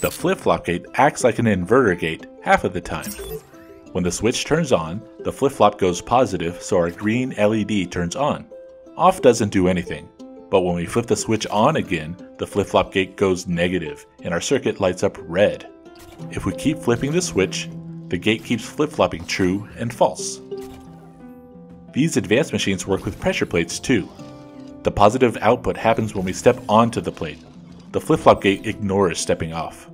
The flip-flop gate acts like an inverter gate half of the time. When the switch turns on, the flip-flop goes positive so our green LED turns on. Off doesn't do anything, but when we flip the switch on again, the flip-flop gate goes negative and our circuit lights up red. If we keep flipping the switch, the gate keeps flip-flopping true and false. These advanced machines work with pressure plates too. The positive output happens when we step onto the plate. The flip-flop gate ignores stepping off.